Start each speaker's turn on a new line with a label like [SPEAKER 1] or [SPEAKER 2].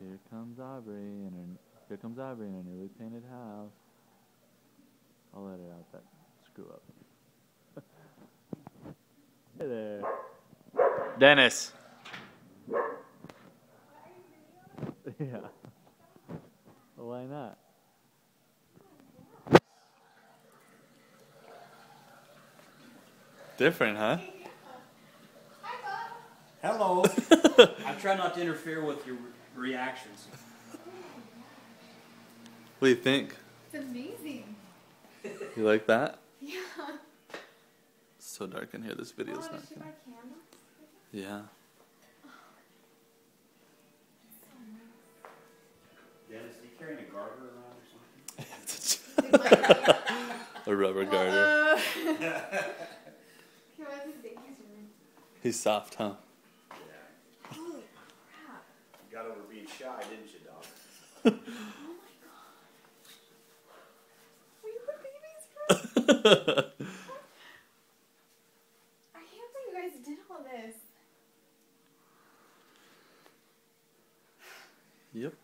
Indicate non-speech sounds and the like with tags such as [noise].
[SPEAKER 1] Here comes Aubrie and her, here comes Aubrie in her newly painted house. I'll let her out that screw up. [laughs] hey there. Dennis. [laughs] yeah. Well, why not? Different, huh?
[SPEAKER 2] Hello. [laughs] I try not to interfere with your re- reactions.
[SPEAKER 1] What do you think?
[SPEAKER 3] It's amazing.
[SPEAKER 1] You like that?
[SPEAKER 3] Yeah.
[SPEAKER 1] It's so dark in here. This video's
[SPEAKER 3] oh,
[SPEAKER 1] not
[SPEAKER 3] did she
[SPEAKER 1] good. Yeah.
[SPEAKER 2] Dennis, are you carrying a garter around or something?
[SPEAKER 3] It might be.
[SPEAKER 1] A rubber garter.
[SPEAKER 3] Can I just take these from
[SPEAKER 1] He's soft, huh?
[SPEAKER 2] Yeah.
[SPEAKER 3] Holy crap.
[SPEAKER 2] You got over being shy, didn't you, dog?
[SPEAKER 3] Oh my god. Will you put babies first? I can't believe you guys did all this.
[SPEAKER 1] yep.